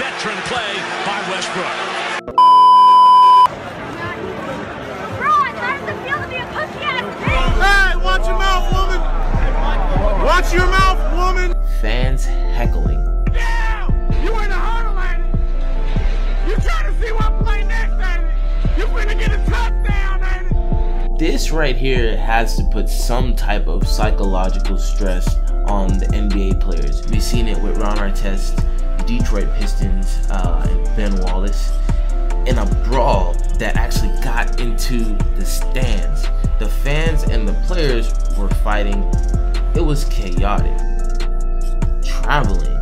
veteran play by Westbrook. Hey, watch your mouth, woman! Watch your mouth, woman! Fans heckling. Damn! You in a huddle, ain't it? You trying to see what play next, ain't it? You finna get a touchdown, ain't it? This right here has to put some type of psychological stress on the NBA players. We've seen it with Ron Artest, Detroit Pistons, uh, and Ben Wallace in a brawl that actually got into the stands. The fans and the players were fighting. It was chaotic. Traveling.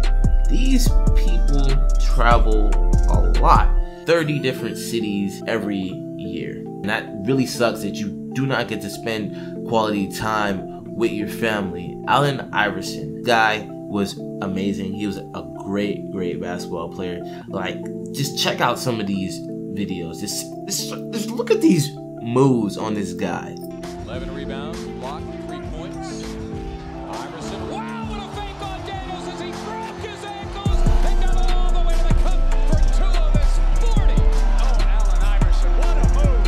These people travel a lot. 30 different cities every year. And that really sucks that you do not get to spend quality time with your family. Allen Iverson, guy was amazing. He was a great, great basketball player. Like, just check out some of these videos. Just, just, just look at these moves on this guy. 11 rebounds, block, three points. Iverson, wow, what a fake on Daniels as he broke his ankles and got all the way to the cup for two of his 40. Oh, Allen Iverson, what a move!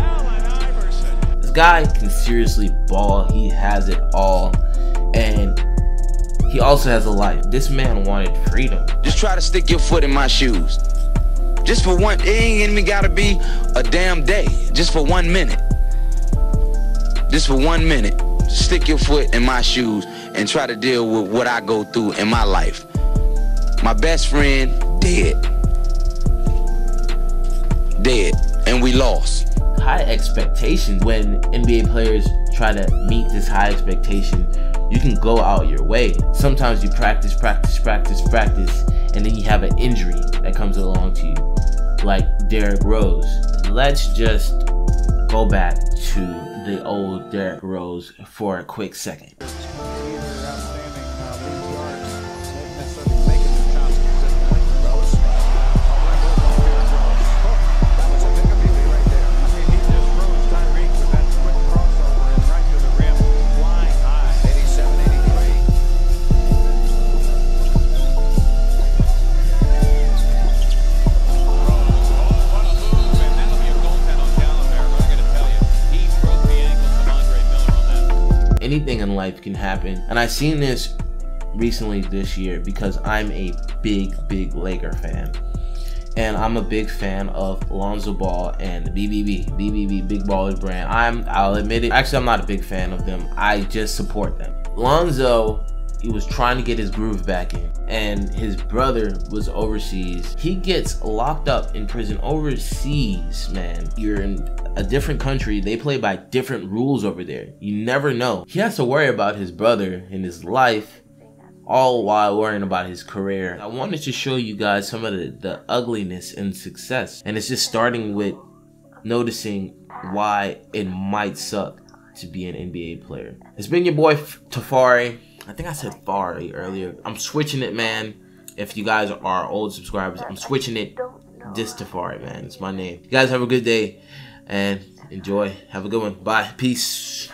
Allen Iverson. This guy can seriously ball. He has it all. He also has a life. This man wanted freedom. Just try to stick your foot in my shoes. Just for one, it ain't even gotta be a damn day. Just for one minute. Just for one minute. Stick your foot in my shoes and try to deal with what I go through in my life. My best friend, dead. Dead. And we lost. High expectations. When NBA players try to meet this high expectation, you can go out your way. Sometimes you practice, practice, practice, practice, and then you have an injury that comes along to you, like Derrick Rose. Let's just go back to the old Derrick Rose for a quick second. Anything in life can happen. And I seen this recently this year because I'm a big, big Laker fan. And I'm a big fan of Lonzo Ball and BBB, BBB, Big Ballers brand. I'm, I'll admit it. Actually, I'm not a big fan of them. I just support them. Lonzo, he was trying to get his groove back in, and his brother was overseas. He gets locked up in prison overseas, man. You're in a different country. They play by different rules over there. You never know. He has to worry about his brother and his life all while worrying about his career. I wanted to show you guys some of the, the ugliness in success. And it's just starting with noticing why it might suck to be an NBA player. It's been your boy Tafari. I think I said Fari earlier. I'm switching it, man. If you guys are old subscribers, I'm switching it. This Tafari, man. It's my name. You guys have a good day and enjoy. Have a good one. Bye. Peace.